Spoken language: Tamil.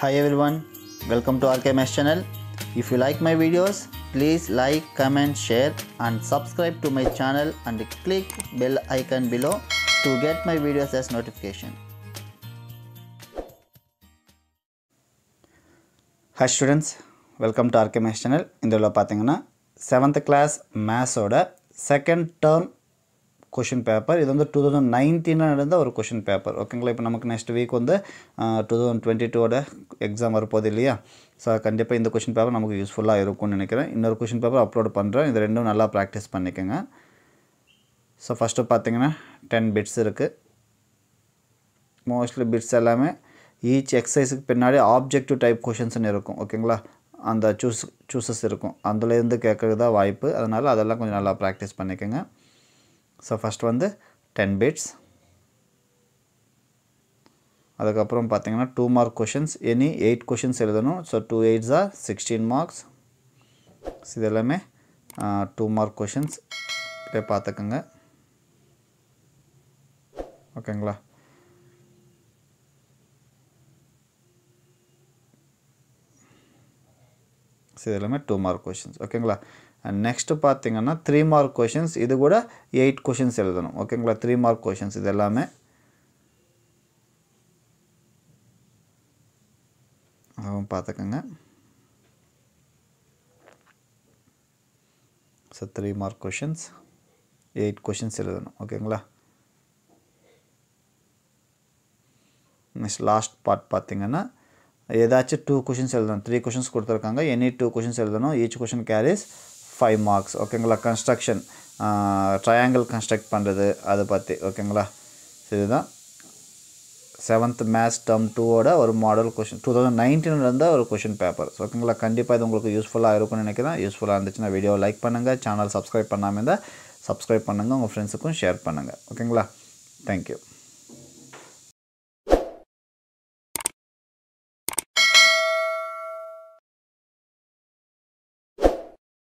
Hi everyone, welcome to RKMS channel. If you like my videos, please like, comment, share and subscribe to my channel and click bell icon below to get my videos as notification. hi students welcome to rkms channel இந்த இதில் பார்த்தீங்கன்னா செவன்த் கிளாஸ் மேத்ஸோட செகண்ட் டேர்ம் கொஷின் பேப்பர் இது வந்து டூ தௌசண்ட் நைன்டீனில் நடந்த ஒரு கொஷின் பேப்பர் ஓகேங்களா இப்போ நமக்கு நெக்ஸ்ட் வீக் வந்து டூ தௌசண்ட் டுவெண்ட்டி டூவோட எக்ஸாம் வரப்போகுது இல்லையா ஸோ கண்டிப்பாக இந்த கொஷின் பேப்பர் நமக்கு யூஸ்ஃபுல்லாக இருக்கும்னு நினைக்கிறேன். இன்னொரு கொஷின் பேப்பர் அப்லோட் பண்ணுறேன் இது ரெண்டும் நல்லா ப்ராக்டிஸ் பண்ணிக்கோங்க. ஸோ ஃபஸ்ட்டு பார்த்தீங்கன்னா டென் பிட்ஸ் இருக்குது மோஸ்ட்லி பிட்ஸ் எல்லாமே ஈச் எக்ஸசைஸுக்கு பின்னாடி ஆப்ஜெக்டிவ் டைப் கொஷின்ஸ்னு இருக்கும். ஓகேங்களா அந்த சூஸ் சூஸஸ் இருக்கும். அதுலேருந்து கேட்குறது தான் வாய்ப்பு. அதனால் அதெல்லாம் கொஞ்சம் நல்லா ப்ராக்டிஸ் பண்ணிக்கோங்க. ஸோ ஃபஸ்ட் வந்து டென் பிட்ஸ் அதுக்கப்புறம் பார்த்தீங்கன்னா two mark questions any eight questions எழுதணும். So two eights or sixteen marks இது எல்லாமே டூ மார்க் கொஷின்ஸ் இப்படியே பார்த்துக்கோங்க. ஓகேங்களா ஸோ இது எல்லாமே டூ மார்க் கொஷின்ஸ் ஓகேங்களா அண்ட் நெக்ஸ்ட்டு பார்த்தீங்கன்னா த்ரீ மார்க் கொஷின்ஸ் இது கூட எயிட் கொஷின்ஸ் எழுதணும். ஓகேங்களா த்ரீ மார்க் கொஷின்ஸ் இது எல்லாமே ஆகும் பார்த்துக்கோங்க. So three mark questions eight questions எழுதணும். ஓகேங்களா நெக்ஸ்ட் லாஸ்ட் பார்ட் பார்த்தீங்கன்னா ஏதாச்சும் டூ கொஷின்ஸ் எழுதணும். த்ரீ கொஷின்ஸ் கொடுத்துருக்காங்க. எனி டூ கொஷின்ஸ் எழுதணும். Each question carries five marks ஓகேங்களா கன்ஸ்ட்ரக்ஷன் ட்ரையாங்கிள் கன்ஸ்ட்ரக்ட் பண்ணுறது அதை பற்றி ஓகேங்களா இதுதான். செவன்த் மேத்ஸ் டேர்ம் டூவோட ஒரு மாடல் கொஷின் டூ தௌசண்ட் நைன்டீன்லேருந்து ஒரு கொஷின் பேப்பர் ஸோ ஓகேங்களா? கண்டிப்பாக இது உங்களுக்கு யூஸ்ஃபுல்லாக இருக்கும்னு நினைக்கிறேன். யூஸ்ஃபுல்லாக இருந்துச்சுன்னா வீடியோ லைக் பண்ணுங்கள் சேனல் சப்ஸ்கிரைப் பண்ணாமல் இருந்தால் சப்ஸ்கிரைப் பண்ணுங்கள் உங்கள் ஃப்ரெண்ட்ஸுக்கும் ஷேர் பண்ணுங்கள் ஓகேங்களா? தேங்க்யூ